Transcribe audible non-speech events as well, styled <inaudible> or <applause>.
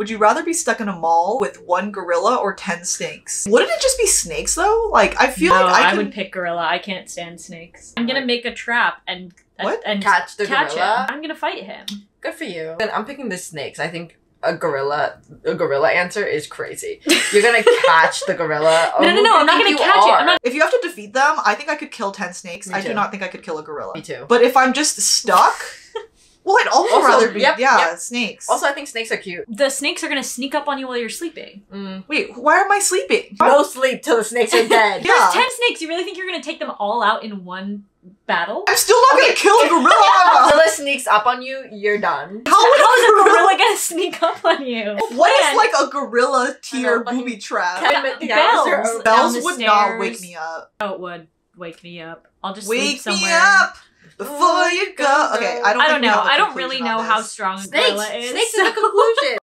Would you rather be stuck in a mall with one gorilla or ten snakes? Wouldn't it just be snakes though? Like I feel no, like I, I, can... would pick gorilla. I can't stand snakes. I'm gonna make a trap and What? and Catch the catch gorilla? him. I'm gonna fight him. Good for you. And I'm picking the snakes. I think a gorilla, a gorilla answer is crazy. <laughs> You're gonna catch the gorilla. Oh, <laughs> No, no, no, oh, I'm not gonna you catch it. I'm not- If you have to defeat them, I think I could kill ten snakes. Me I do not think I could kill a gorilla. Me too. But if I'm just stuck, well, I'd also, Also, rather be yep, yeah yep. snakes. Also, I think snakes are cute. The snakes are gonna sneak up on you while you're sleeping. Mm. wait, why am I sleeping? No sleep till the snakes are dead. <laughs> Yeah. There's ten snakes. You really think you're gonna take them all out in one battle? I'm still not Okay, gonna kill a If <laughs> a gorilla. gorilla sneaks up on you, you're done. How would How is a gorilla? gorilla gonna sneak up on you? What is Plan. like a gorilla tier booby trap? Bells. Bells would not wake me up. Oh, it would wake me up. I'll just sleep Wake somewhere. me up before you go. Okay, I don't. I don't know. I don't really on know how strong a Snakes. gorilla is. Snakes is the <laughs> conclusion.